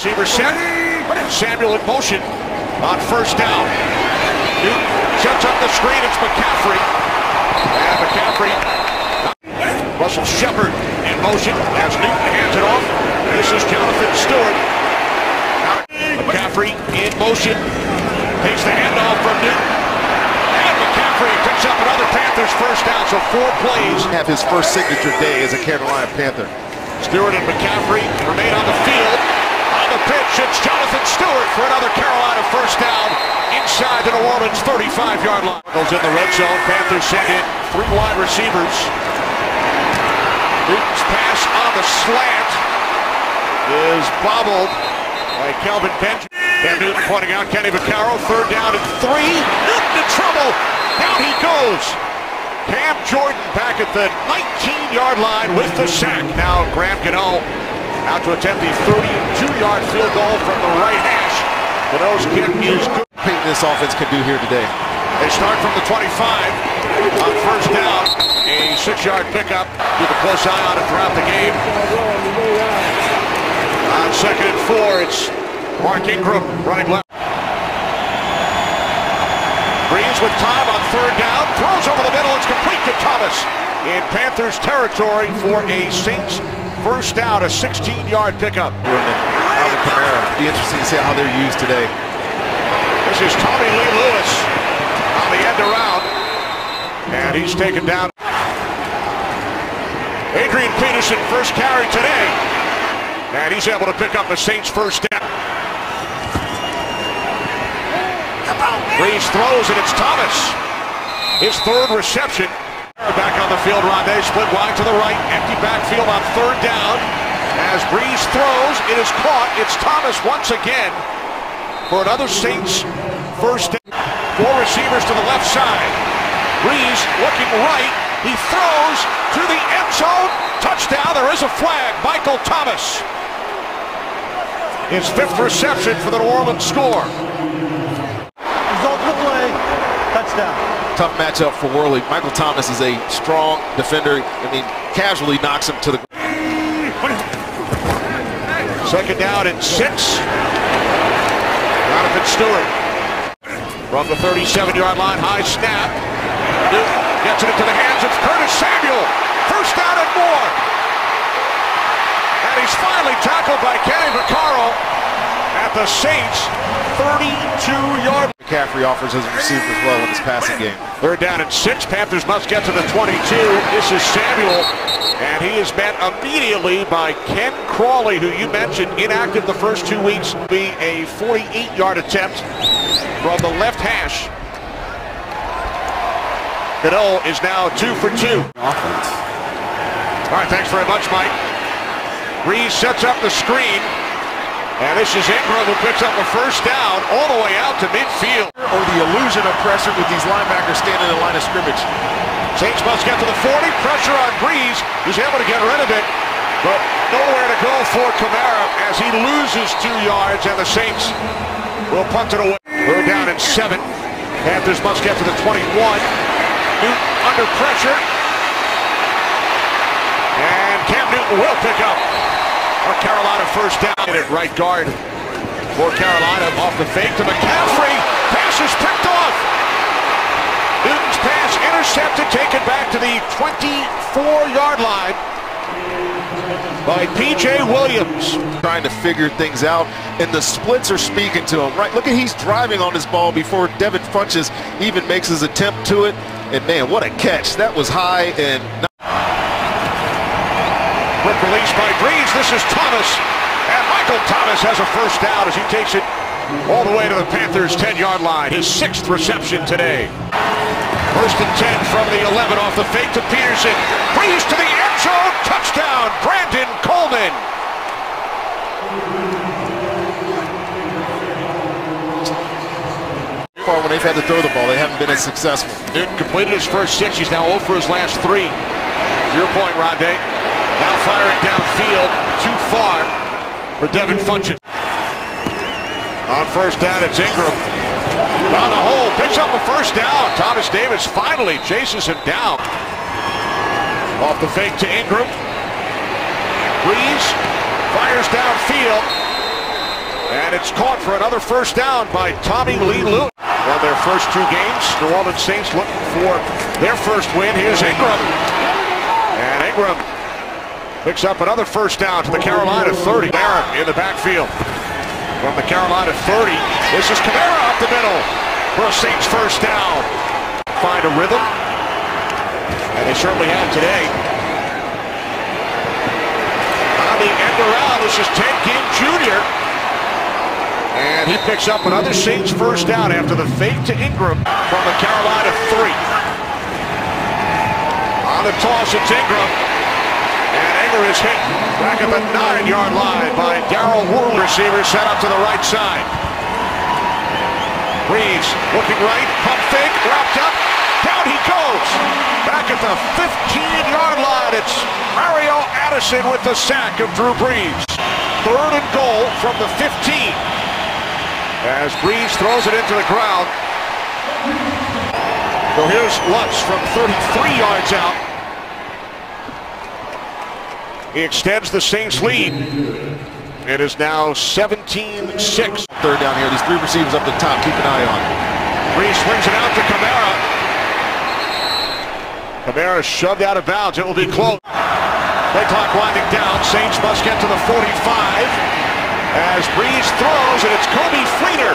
Receiver set. Samuel in motion on first down. Newton sets up the screen. It's McCaffrey. And McCaffrey. Russell Shepard in motion as Newton hands it off. This is Jonathan Stewart. McCaffrey in motion. Takes the handoff from Newton. And McCaffrey picks up another Panthers first down. So four plays. Have his first signature day as a Carolina Panther. Stewart and McCaffrey remain on the field. Pitch, it's Jonathan Stewart for another Carolina first down inside the New Orleans 35-yard line. Goes in the red zone. Panthers send in three wide receivers. Newton's pass on the slant is bobbled by Kelvin Benjamin. Cam Newton pointing out Kenny Vaccaro, third down and three. Newton in trouble. Down he goes. Cam Jordan back at the 19-yard line with the sack. Now Graham Gano out to attempt the 32-yard field goal from the right hash. Gano's kick is good. This offense can do here today. They start from the 25 on first down. A six-yard pickup. Keep a close eye on it throughout the game. On second and four, it's Mark Ingram running left. Brees with time on third down. Throws over the middle. It's complete to Thomas in Panthers territory for a Saints first down, a 16-yard pickup. Be interesting to see how they're used today. This is Tommy Lee Lewis on the end around. And he's taken down. Adrian Peterson first carry today. And he's able to pick up the Saints first down. Brees throws and it's Thomas. His third reception. The field, Rondé split wide to the right. Empty backfield on third down. As Brees throws, it is caught. It's Thomas once again for another Saints first down. Four receivers to the left side. Brees looking right. He throws to the end zone. Touchdown. There is a flag. Michael Thomas. His fifth reception for the New Orleans score. Result of the play, touchdown. Tough matchup for Worley. Michael Thomas is a strong defender. I mean, casually knocks him to the Second down and six. Jonathan Stewart from the 37-yard line, high snap. Newton gets it into the hands of Curtis Samuel. First down and more. And he's finally tackled by Kenny Vaccaro at the Saints 32-yard McCaffrey offers as a receiver as well in this passing game. Third down and six. Panthers must get to the 22. This is Samuel. And he is met immediately by Ken Crawley, who you mentioned inactive the first two weeks. Be a 48-yard attempt from the left hash. Gano is now two for two. Offense. All right, thanks very much, Mike. Brees sets up the screen. And this is Ingram who picks up a first down all the way out to midfield. Or the illusion of pressure with these linebackers standing in the line of scrimmage. Saints must get to the 40. Pressure on Brees. He's able to get rid of it. But nowhere to go for Kamara as he loses two yards and the Saints will punt it away. Third down and seven. Panthers must get to the 21. Newton under pressure. And Cam Newton will pick up a Carolina first down at right guard for Carolina off the fake to McCaffrey. Pass is picked off. Newton's pass intercepted, taken back to the 24-yard line by P.J. Williams. Trying to figure things out, and the splits are speaking to him. Right, look at he's driving on this ball before Devin Funchess even makes his attempt to it. And man, what a catch! That was high and. Quick release by Brees. This is Thomas. And Michael Thomas has a first down as he takes it all the way to the Panthers' 10-yard line. His sixth reception today. First and 10 from the 11 off the fake to Peterson. Brees to the end zone. Touchdown, Brandon Coleman. Far when they've had to throw the ball, they haven't been as successful. Newton completed his first six. He's now 0 for his last three. Your point, Rondé. Now firing downfield, too far for Devin Funchess. On first down, it's Ingram. Down the hole, picks up a first down. Thomas Davis finally chases him down. Off the fake to Ingram. Brees fires downfield. And it's caught for another first down by Tommy Lee Lewis. On their first two games. New Orleans Saints looking for their first win. Here's Ingram. And Ingram picks up another first down to the Carolina 30. Barron in the backfield from the Carolina 30. This is Kamara up the middle for a Saints first down. Find a rhythm. And they certainly have today. On the end around, this is Ted Ginn Jr. And he picks up another Saints first down after the fake to Ingram from the Carolina three. On the toss, it's Ingram. And is hit back at the nine-yard line by Daryl Worley. Receiver set up to the right side. Brees looking right, pump fake, wrapped up. Down he goes. Back at the 15-yard line, it's Mario Addison with the sack of Drew Brees. Third and goal from the 15 as Brees throws it into the ground. So here's Lutz from 33 yards out. He extends the Saints lead. It is now 17-6. Third down here. These three receivers up the top. Keep an eye on. Brees swings it out to Kamara. Kamara shoved out of bounds. It will be close. Play clock winding down. Saints must get to the 45 as Brees throws, and it's Coby Fleener,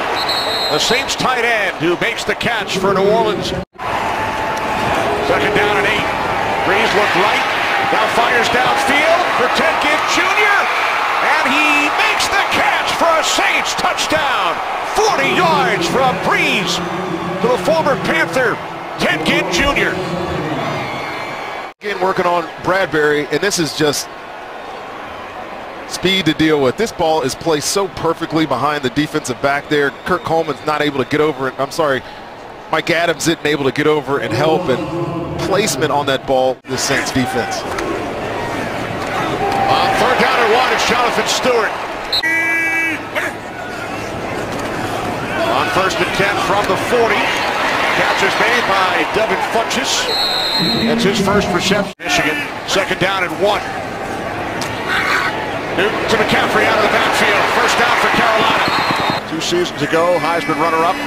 the Saints tight end, who makes the catch for New Orleans. Second down and eight. Brees looked right, now fires downfield for Ted Ginn Jr., and he makes the catch for a Saints touchdown. 40 yards from Brees to the former Panther, Ted Ginn Jr. Again, working on Bradberry, and this is just speed to deal with. This ball is placed so perfectly behind the defensive back there. Kurt Coleman's not able to get over it. I'm sorry, Mike Adams isn't able to get over and help and placement on that ball, the Saints defense. On third down and one, it's Jonathan Stewart. On first and 10 from the 40. Catch is made by Devin Funchess. That's his first reception. Michigan, second down and one. Newton to McCaffrey out of the backfield. First down for Carolina. Two seasons ago, Heisman runner-up.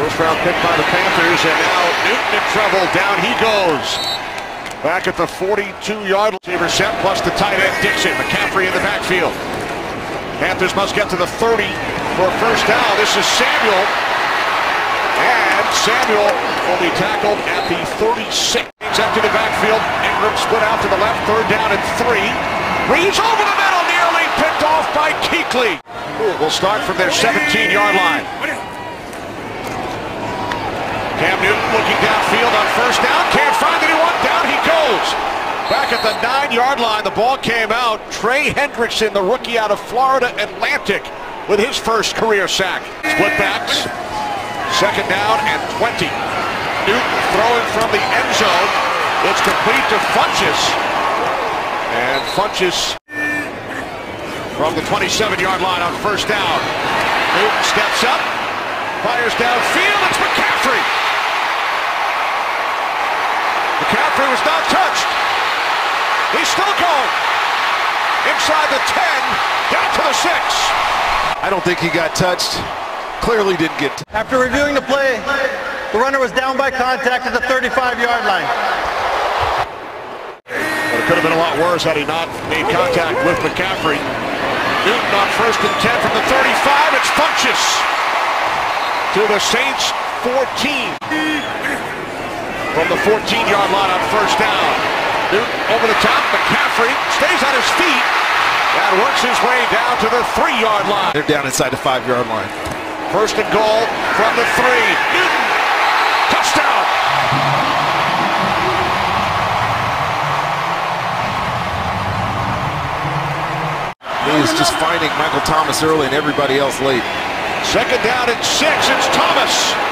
First round pick by the Panthers, and now Newton in trouble. Down he goes. Back at the 42-yard receiver set, plus the tight end Dickson. McCaffrey in the backfield. Panthers must get to the 30 for a first down. This is Samuel. And Samuel will be tackled at the 36. Empty the backfield. Ingram split out to the left. Third down at three. Brees over the middle. Nearly picked off by Kuechly. Will start from their 17-yard line. Cam Newton downfield on first down. Can't find anyone. Down he goes. Back at the nine-yard line, the ball came out. Trey Hendrickson, the rookie out of Florida Atlantic, with his first career sack. Split backs. Second down and 20. Newton throwing from the end zone. It's complete to Funchess. And Funchess from the 27-yard line on first down. Newton steps up, fires downfield. It's McCaffrey. McCaffrey was not touched. He's still going. Inside the 10, down to the 6. I don't think he got touched. Clearly didn't get. After reviewing the play, the runner was down by contact at the 35-yard line. But it could have been a lot worse had he not made contact with McCaffrey. Newton on first and 10 from the 35. It's Funchess to the Saints 14. From the 14-yard line on first down. Newton over the top. McCaffrey stays on his feet and works his way down to the three-yard line. They're down inside the five-yard line. First and goal from the three. Newton, touchdown. He is just finding Michael Thomas early and everybody else late. Second down and six. It's Thomas.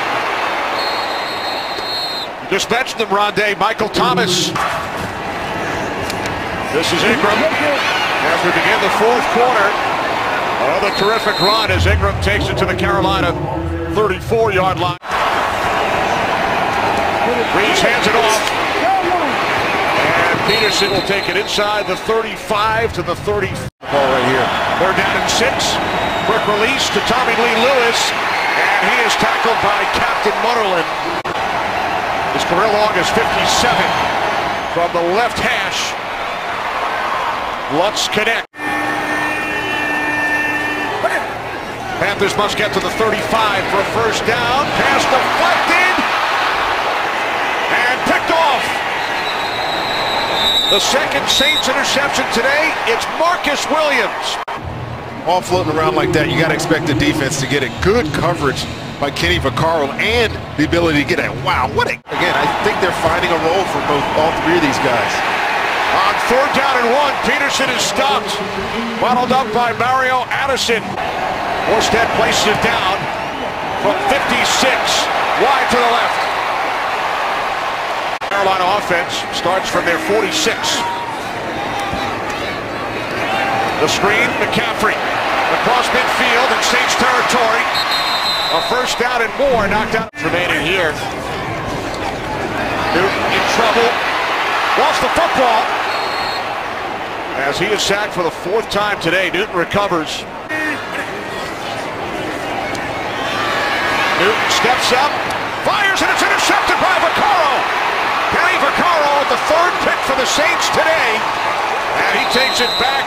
Just them, Rondé. Michael Thomas. This is Ingram. As we begin the fourth quarter, another terrific run as Ingram takes it to the Carolina 34-yard line. Brees hands it off. And Peterson will take it inside the 35 to the 30. Ball right here. They're down in six. Quick release to Tommy Lee Lewis. And he is tackled by Captain Munnerlyn. Career is 57. From the left hash. Lutz connect. Panthers must get to the 35 for a first down. Pass deflected. And picked off. The second Saints interception today, it's Marcus Williams. All floating around like that, you got to expect the defense to get it. Good coverage by Kenny Vaccaro and the ability to get it. Wow, what a... Again, I think they're finding a role for both all three of these guys. On third down and one, Peterson is stopped. Bottled up by Mario Addison. Morstead places it down from 56, wide to the left. Carolina offense starts from their 46. The screen, McCaffrey across midfield in Saints territory. A first down and more knocked out. Remaining here. Newton in trouble. Lost the football. As he is sacked for the fourth time today, Newton recovers. Newton steps up, fires, and it's intercepted by Vaccaro. Kenny Vaccaro with the third pick for the Saints today. And he takes it back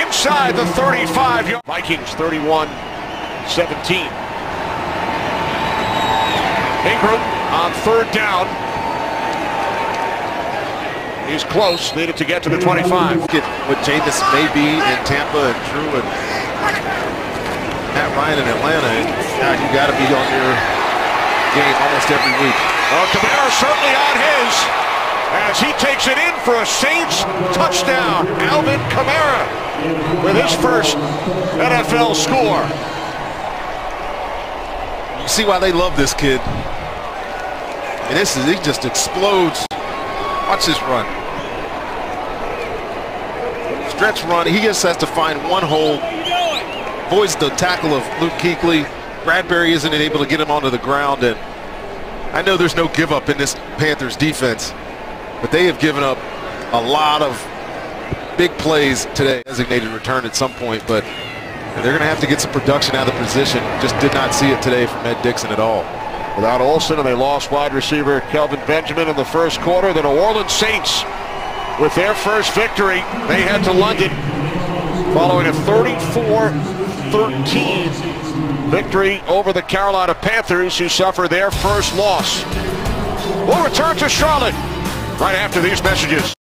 inside the 35. Vikings 31-17. Ingram on third down. He's close, needed to get to the 25. Look at what Jameis may be in Tampa and Drew and Matt Ryan in Atlanta. God, uh, you got to be on your game almost every week. Well, Kamara certainly on his as he takes it in for a Saints touchdown. Alvin Kamara with his first NFL score. You see why they love this kid. And this is, he just explodes. Watch this run. Stretch run. He just has to find one hole. Avoids the tackle of Luke Kuechly. Bradberry isn't able to get him onto the ground. And I know there's no give up in this Panthers defense, but they have given up a lot of big plays today. Designated return at some point, but they're going to have to get some production out of the position. Just did not see it today from Ed Dickson at all. Without Olsen, and they lost wide receiver Kelvin Benjamin in the first quarter. The New Orleans Saints, with their first victory, they head to London following a 34-13 victory over the Carolina Panthers, who suffer their first loss. We'll return to Charlotte right after these messages.